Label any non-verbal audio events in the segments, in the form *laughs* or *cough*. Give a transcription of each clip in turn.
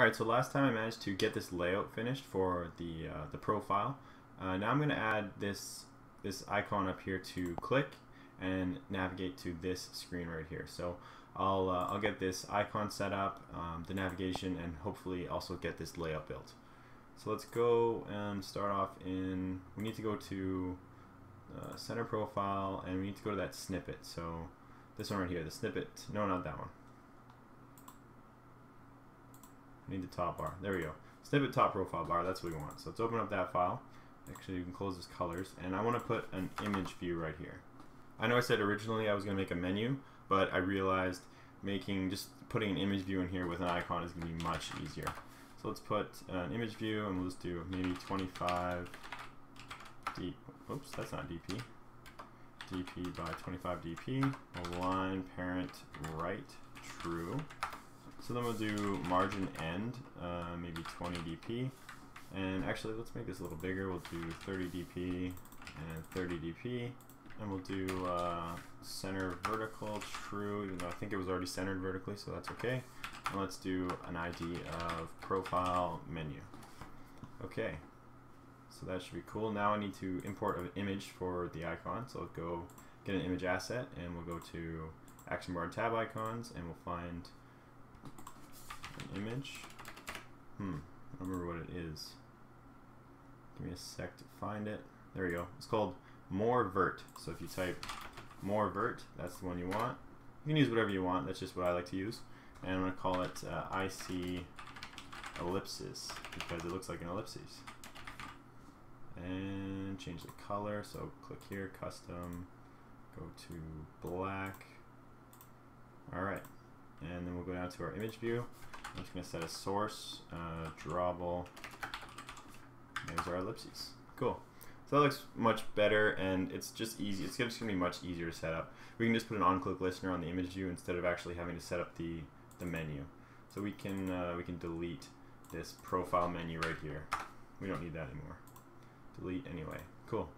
Alright, so last time I managed to get this layout finished for the, uh, the profile. Uh, now I'm going to add this, this icon up here to click and navigate to this screen right here. So I'll, uh, I'll get this icon set up, um, the navigation, and hopefully also get this layout built. So let's go and start off in, we need to go to uh, center profile and we need to go to that snippet. So this one right here, the snippet, no not that one. Need the top bar. There we go. Snippet top profile bar, that's what we want. So let's open up that file. Actually, you can close this colors. And I want to put an image view right here. I know I said originally I was going to make a menu, but I realized making, just putting an image view in here with an icon is going to be much easier. So let's put an image view and we'll just do maybe 25 D, oops, that's not DP. DP by 25 DP, align parent right true. So then we'll do margin end, uh, maybe 20 dp. And actually, let's make this a little bigger. We'll do 30 dp and 30 dp. And we'll do uh, center vertical true, even though I think it was already centered vertically, so that's okay. And let's do an ID of profile menu. Okay, so that should be cool. Now I need to import an image for the icon. So go get an image asset, and we'll go to action bar tab icons, and we'll find image. Hmm, I don't remember what it is. Give me a sec to find it. There we go. It's called more vert. So if you type more vert, that's the one you want. You can use whatever you want. That's just what I like to use. And I'm going to call it uh, IC ellipsis because it looks like an ellipsis. And change the color. So click here, custom, go to black. Alright. And then we'll go down to our image view. I'm just going to set a source, uh, drawable. There's our ellipses. Cool. So that looks much better, and it's just easy. It's just going to be much easier to set up. We can just put an on-click listener on the image view instead of actually having to set up the, the menu. So we can uh, we can delete this profile menu right here. We don't need that anymore. Delete anyway. Cool.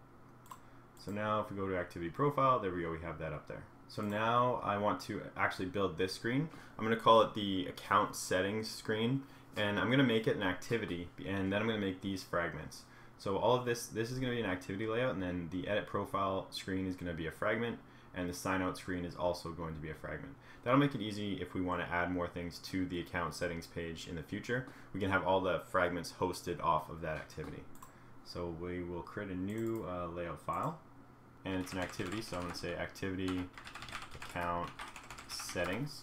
So now if we go to activity profile, there we go, we have that up there. So now I want to actually build this screen. I'm going to call it the account settings screen and I'm going to make it an activity and then I'm going to make these fragments. So all of this, this is going to be an activity layout and then the edit profile screen is going to be a fragment and the sign out screen is also going to be a fragment. That'll make it easy if we want to add more things to the account settings page in the future. We can have all the fragments hosted off of that activity. So we will create a new uh, layout file and it's an activity so I'm going to say activity account settings.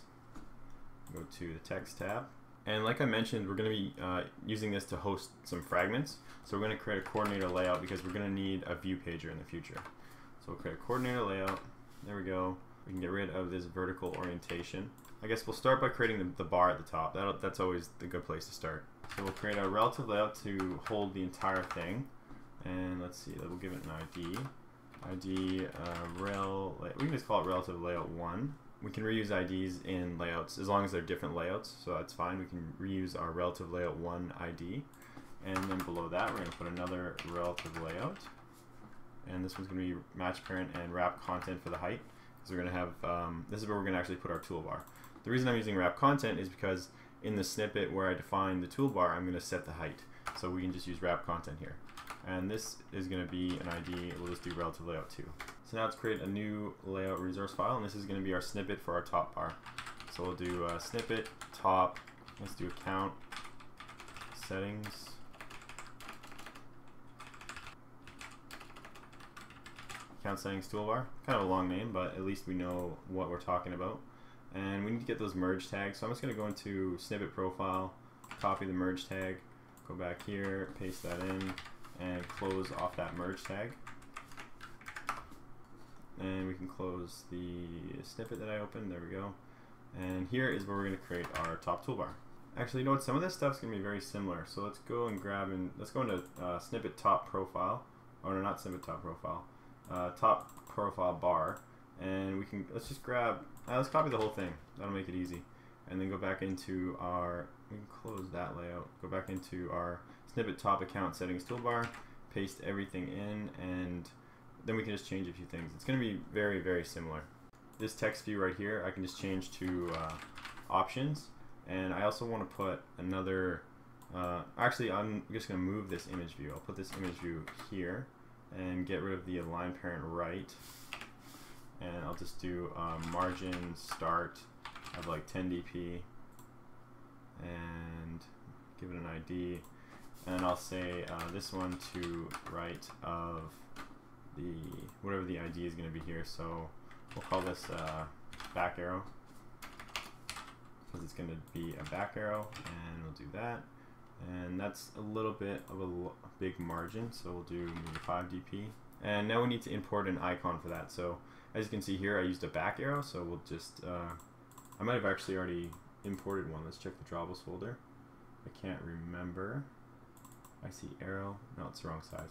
Go to the text tab. And like I mentioned, we're going to be uh, using this to host some fragments. So we're going to create a coordinator layout because we're going to need a view pager in the future. So we'll create a coordinator layout. There we go. We can get rid of this vertical orientation. I guess we'll start by creating the, the bar at the top. That, that's always the good place to start. So we'll create a relative layout to hold the entire thing. And let's see, we'll give it an ID. ID uh, rel, we can just call it relative layout 1. We can reuse IDs in layouts as long as they're different layouts, so that's fine. We can reuse our relative layout 1 ID. And then below that, we're going to put another relative layout. And this one's going to be match parent and wrap content for the height. Because we're going to have, um, this is where we're going to actually put our toolbar. The reason I'm using wrap content is because in the snippet where I define the toolbar, I'm going to set the height. So we can just use wrap content here and this is going to be an ID, we'll just do relative layout 2. So now let's create a new layout resource file, and this is going to be our snippet for our top bar. So we'll do uh, snippet, top, let's do account, settings, account settings toolbar. Kind of a long name, but at least we know what we're talking about. And we need to get those merge tags, so I'm just going to go into snippet profile, copy the merge tag, go back here, paste that in, and close off that merge tag. And we can close the snippet that I opened. There we go. And here is where we're going to create our top toolbar. Actually, you know what? Some of this stuff's going to be very similar. So let's go and grab and let's go into uh, snippet top profile. or no, not snippet top profile. Uh, top profile bar. And we can, let's just grab, uh, let's copy the whole thing. That'll make it easy. And then go back into our, we can close that layout. Go back into our snippet top account settings toolbar, paste everything in, and then we can just change a few things. It's going to be very, very similar. This text view right here, I can just change to uh, options, And I also want to put another, uh, actually I'm just going to move this image view. I'll put this image view here and get rid of the align parent right. And I'll just do um, margin start of like 10 dp and give it an ID and I'll say uh, this one to right of the whatever the ID is going to be here. So we'll call this uh, back arrow. Because it's going to be a back arrow and we'll do that. And that's a little bit of a big margin so we'll do maybe 5 dp and now we need to import an icon for that. So as you can see here I used a back arrow so we'll just uh, I might have actually already imported one. Let's check the drawables folder. I can't remember IC arrow. No it's the wrong size.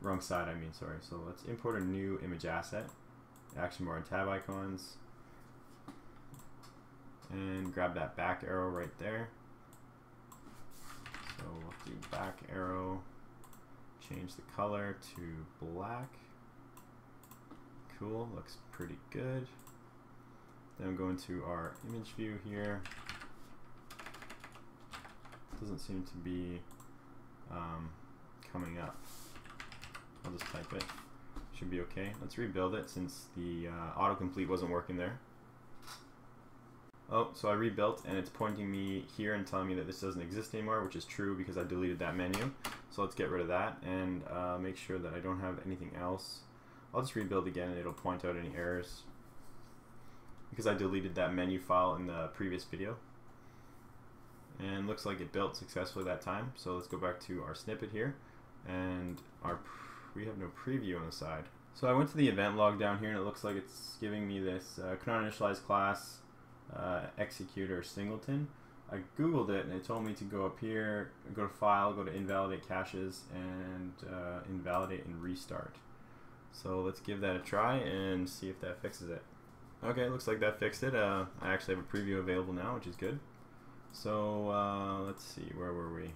Wrong side I mean sorry. So let's import a new image asset. Action bar and tab icons. And grab that back arrow right there. So we'll do back arrow. Change the color to black. Cool looks pretty good. Then go into our image view here. Doesn't seem to be um, coming up I'll just type it should be okay let's rebuild it since the uh, autocomplete wasn't working there Oh, so I rebuilt and it's pointing me here and telling me that this doesn't exist anymore, which is true because I deleted that menu. So let's get rid of that and uh, make sure that I don't have anything else. I'll just rebuild again and it'll point out any errors because I deleted that menu file in the previous video. And looks like it built successfully that time. So let's go back to our snippet here and our we have no preview on the side. So I went to the event log down here and it looks like it's giving me this uh, cannot initialize class uh, executor singleton. I googled it and it told me to go up here, go to file, go to invalidate caches, and uh, invalidate and restart. So let's give that a try and see if that fixes it. Okay, looks like that fixed it. Uh, I actually have a preview available now, which is good. So uh, let's see, where were we?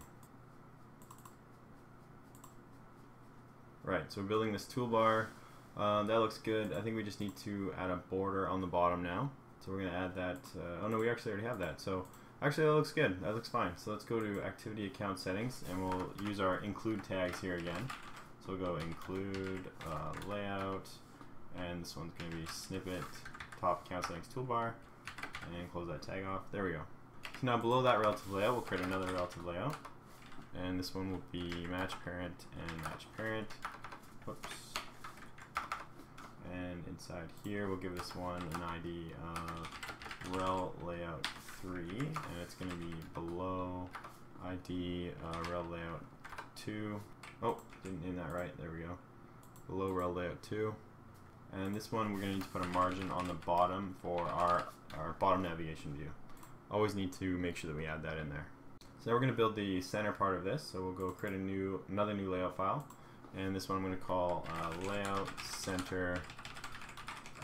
Right, so we're building this toolbar. Uh, that looks good. I think we just need to add a border on the bottom now. So we're going to add that. Uh, oh no, we actually already have that. So actually that looks good. That looks fine. So let's go to activity account settings and we'll use our include tags here again. So we'll go include uh, layout and this one's going to be snippet top account settings toolbar and close that tag off. There we go. Now below that relative layout we'll create another relative layout. And this one will be match parent and match parent. Whoops. And inside here we'll give this one an ID of rel layout 3 and it's going to be below ID uh, rel layout 2 oh didn't name that right. There we go. Below rel layout 2 and this one we're going to need to put a margin on the bottom for our, our bottom navigation view always need to make sure that we add that in there so now we're going to build the center part of this so we'll go create a new another new layout file and this one I'm going to call uh, layout center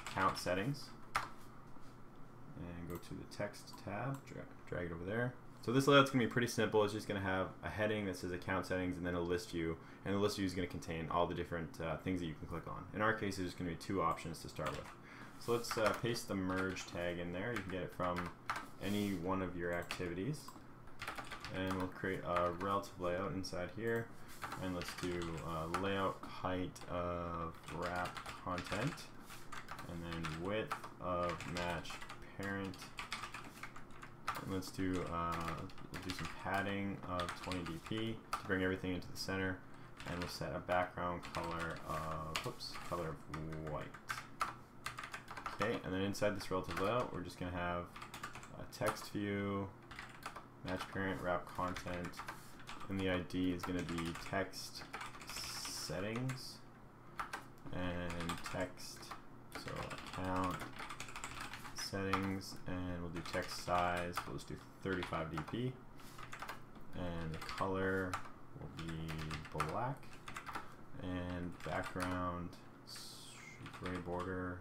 account settings and go to the text tab, drag, drag it over there. So this layout's going to be pretty simple. It's just going to have a heading that says account settings and then a list view. And the list view is going to contain all the different uh, things that you can click on. In our case, there's going to be two options to start with. So let's uh, paste the merge tag in there. You can get it from any one of your activities. And we'll create a relative layout inside here. And let's do uh, layout height of wrap content and then width of match parent. And let's do uh, we'll do some padding of 20 dp to bring everything into the center, and we'll set a background color of whoops color of white. Okay, and then inside this relative layout, we're just gonna have text view, match parent, wrap content, and the ID is gonna be text settings and text so account settings, and we'll do text size. We'll just do 35 dp, and the color will be black, and background gray border.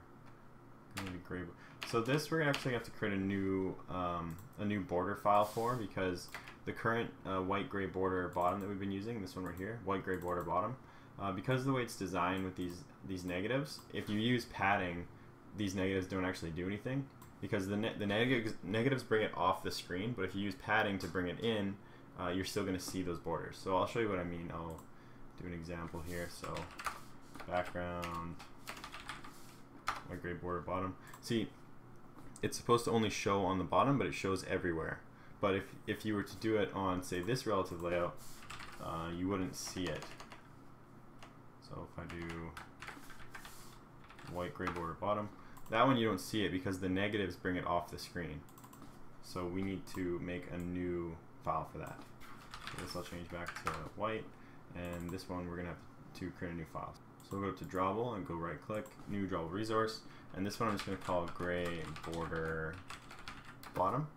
Gray. So this we're actually have to create a new um, a new border file for because the current uh, white gray border bottom that we've been using, this one right here, white gray border bottom, uh, because of the way it's designed with these these negatives, if you use padding, these negatives don't actually do anything. because the, ne the negatives, negatives bring it off the screen, but if you use padding to bring it in, uh, you're still going to see those borders. So I'll show you what I mean. I'll do an example here. So background, white gray border bottom. See, it's supposed to only show on the bottom, but it shows everywhere. But if, if you were to do it on, say, this relative layout, uh, you wouldn't see it. So if I do white gray border bottom, that one you don't see it because the negatives bring it off the screen. So we need to make a new file for that. So this I'll change back to white, and this one we're gonna have to create a new file. So we'll go to drawable and go right click, new drawable resource, and this one I'm just gonna call gray border bottom.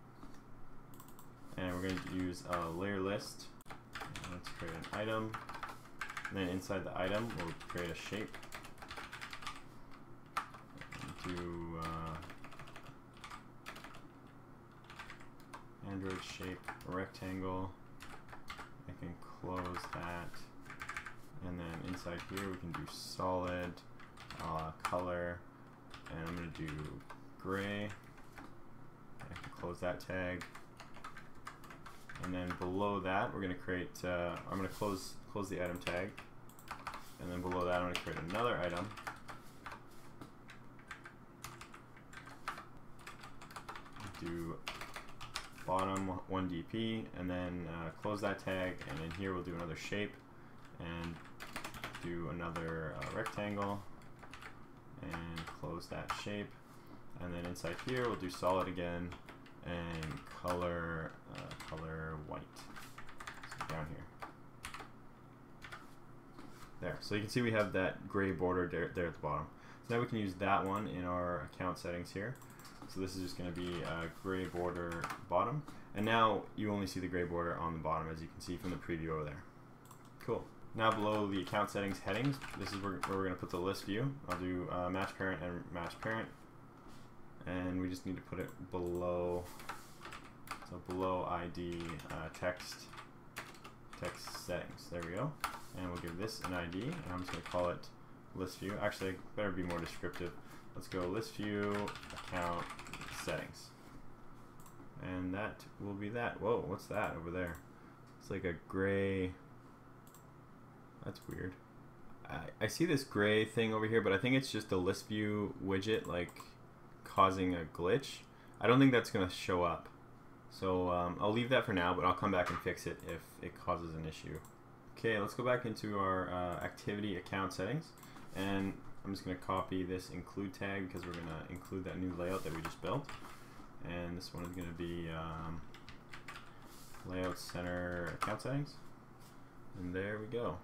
And we're gonna use a layer list. Let's create an item. And then inside the item, we'll create a shape. And do uh, Android shape rectangle. I can close that. And then inside here we can do solid, uh, color, and I'm going to do gray. I can close that tag. And then below that we're going to create, uh, I'm going to close, close the item tag. And then below that I'm going to create another item. Do bottom 1dp and then uh, close that tag and then here we'll do another shape and do another uh, rectangle and close that shape and then inside here we'll do solid again and color uh, color white so down here there so you can see we have that gray border there, there at the bottom so now we can use that one in our account settings here so this is just going to be a gray border bottom. And now you only see the gray border on the bottom as you can see from the preview over there. Cool. Now below the account settings headings, this is where, where we're going to put the list view. I'll do uh, match parent and match parent. And we just need to put it below, so below ID uh, text, text settings. There we go. And we'll give this an ID, and I'm just going to call it list view. Actually, better be more descriptive. Let's go list view, account, settings. And that will be that. Whoa, what's that over there? It's like a gray. That's weird. I, I see this gray thing over here, but I think it's just the list view widget like causing a glitch. I don't think that's going to show up. So um, I'll leave that for now, but I'll come back and fix it if it causes an issue. Okay, let's go back into our uh, activity account settings. And I'm just going to copy this include tag because we're going to include that new layout that we just built. And this one is going to be um, layout center account settings. And there we go.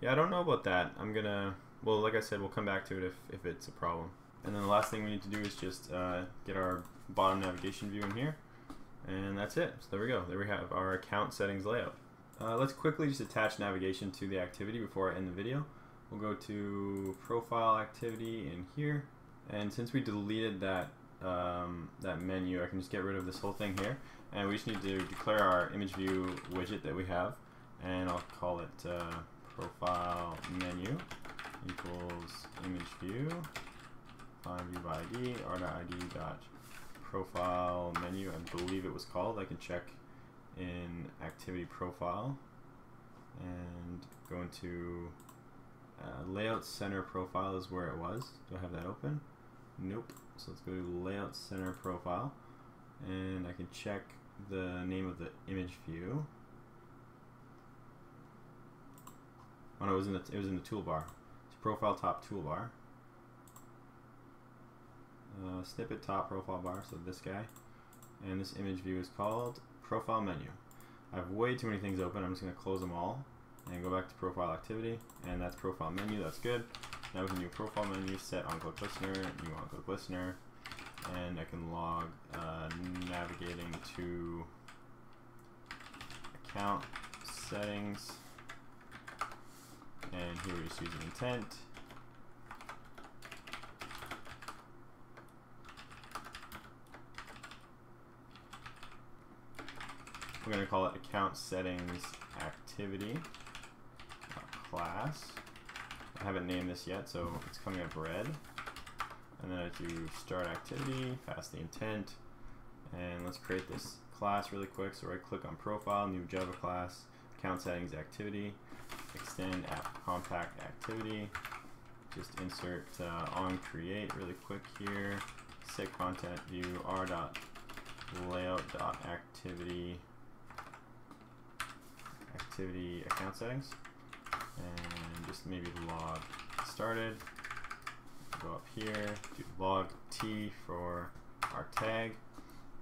Yeah, I don't know about that. I'm to, well, like I said, we'll come back to it if, if it's a problem. And then the last thing we need to do is just uh, get our bottom navigation view in here. And that's it. So there we go. There we have our account settings layout. Uh, let's quickly just attach navigation to the activity before I end the video. We'll go to profile activity in here. And since we deleted that, um, that menu, I can just get rid of this whole thing here. And we just need to declare our image view widget that we have. And I'll call it uh, profile menu equals image view find view by ID r.id dot profile menu I believe it was called I can check in activity profile and go into uh, layout center profile is where it was. Do I have that open? Nope. So let's go to layout center profile and I can check the name of the image view. Oh no, it was in the it was in the toolbar. It's profile top toolbar. Uh, snippet top profile bar, so this guy. And this image view is called profile menu. I have way too many things open. I'm just going to close them all and go back to profile activity and that's profile menu that's good now we can do profile menu set on click listener new on click listener and I can log uh, navigating to account settings and here we're just using intent we're going to call it account settings activity class. I haven't named this yet, so it's coming up red. and then I do start activity, pass the intent, and let's create this class really quick. So right click on profile, new Java class, account settings activity, extend app compat activity, just insert uh, on create really quick here, set content view r dot layout dot activity activity account settings. And just maybe log started. Go up here do log t for our tag.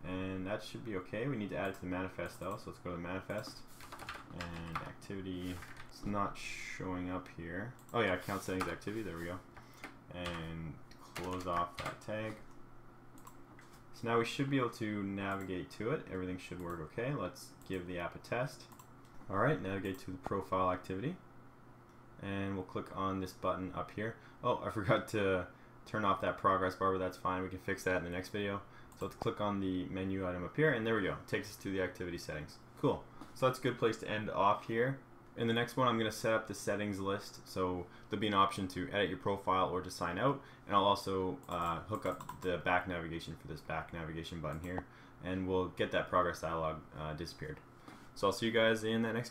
And that should be okay. We need to add it to the manifest though so let's go to the manifest. And activity it's not showing up here oh yeah account settings activity there we go and close off that tag so now we should be able to navigate to it everything should work okay let's give the app a test alright navigate to the profile activity and we'll click on this button up here. Oh, I *laughs* forgot to turn off that progress bar, but that's fine. We can fix that in the next video. So let's click on the menu item up here, and there we go. It takes us to the activity settings. Cool. So that's a good place to end off here. In the next one, I'm going to set up the settings list. So there'll be an option to edit your profile or to sign out. And I'll also uh, hook up the back navigation for this back navigation button here. And we'll get that progress dialog uh, disappeared. So I'll see you guys in that next